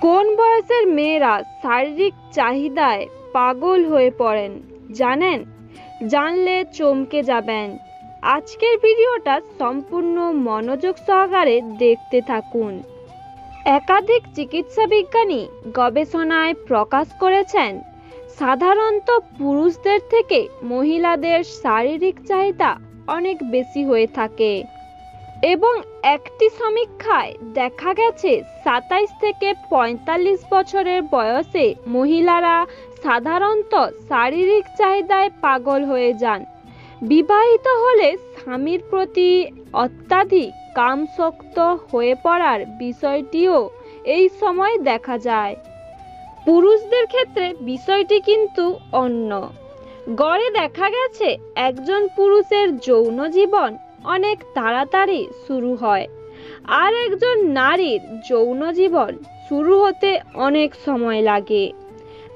কোন বয়সের মেয়েরা শারীরিক চাহিদায় পাগল হয়ে পড়েন জানেন? জানলে চমকে যাবেন। আজকের ভিডিওটা সম্পূর্ণ মনোযোগ সহকারে দেখতে থাকুন। একাধিক চিকিৎসা বিজ্ঞানী গবেষণায় প্রকাশ করেছেন, সাধারণত পুরুষদের থেকে মহিলাদের শারীরিক চাহিদা অনেক বেশি হয়ে থাকে। এবং একটি সমীক্ষায় দেখা গেছে, সাতাইশ থেকে পঁয়তাল্লিশ বছরের বয়সে মহিলারা সাধারণত শারীরিক চাহিদায় পাগল হয়ে যান। বিবাহিত হলে স্বামীর প্রতি অত্যাধিক কামশক্ত হয়ে পড়ার বিষয়টিও এই সময় দেখা যায়। পুরুষদের ক্ষেত্রে বিষয়টি কিন্তু অন্য। গড়ে দেখা গেছে, একজন পুরুষের যৌন জীবন অনেক তাড়াতাড়ি শুরু হয়। আর একজন নারীর যৌন জীবন শুরু হতে অনেক সময় লাগে।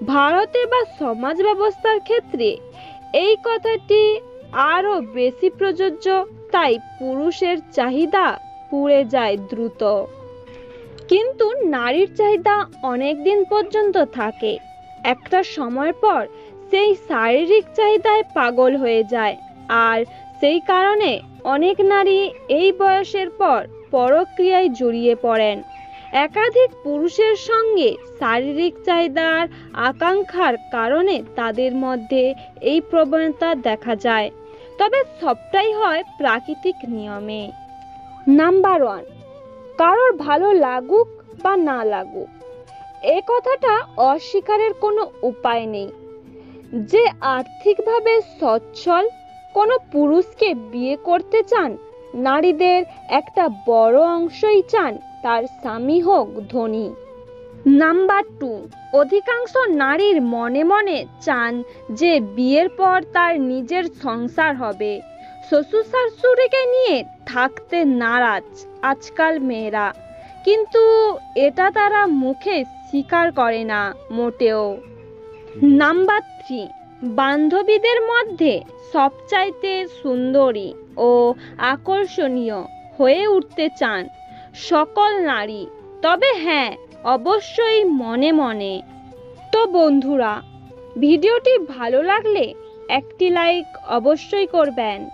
ভারতে বা সমাজ ব্যবস্থার ক্ষেত্রে এই কথাটি আরও বেশি প্রযোজ্য, তাই পুরুষের চাহিদা পুড়ে যায় দ্রুত। কিন্তু নারীর চাহিদা অনেক দিন পর্যন্ত থাকে। একটা সময় পর সেই শারীরিক চাহিদায় পাগল হয়ে যায়। আর সেই কারণে অনেক নারী এই বয়সের পর পরক্রিয়ায় জড়িয়ে পড়েন। একাধিক পুরুষের সঙ্গে শারীরিক চাহিদার আকাঙ্ক্ষার কারণে তাদের মধ্যে এই প্রবণতা দেখা যায়। তবে সবটাই হয় প্রাকৃতিক নিয়মে। নাম্বার ওয়ান, কারোর ভালো লাগুক বা না লাগুক। এ কথাটা অস্বীকারের কোনো উপায় নেই। যে আর্থিকভাবে সচ্ছল কোনো পুরুষকে বিয়ে করতে চান, নারীদের একটা বড় অংশই চান তার স্বামী হোক ধনী। নাম্বার টু, অধিকাংশ নারীর মনে মনে চান যে বিয়ের পর তার নিজের সংসার হবে। শ্বশুর শাশুড়িকে নিয়ে থাকতে নারাজ আজকাল মেয়েরা, কিন্তু এটা তারা মুখে স্বীকার করে না মোটেও। নাম্বার থ্রি বান্ধবীদের মধ্যে সবচাইতে সুন্দরী ও আকর্ষণীয় হয়ে উঠতে চান সকল নারী। তবে হ্যাঁ অবশ্যই মনে মনে। তো বন্ধুরা, ভিডিওটি ভালো লাগলে একটি লাইক অবশ্যই করবেন।